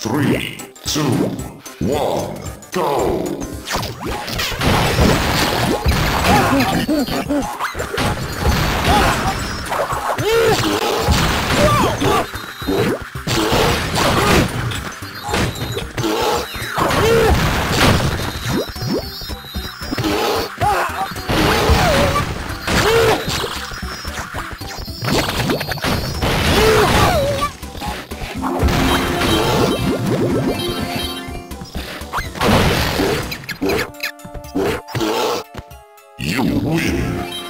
Three, two, one, go! You win!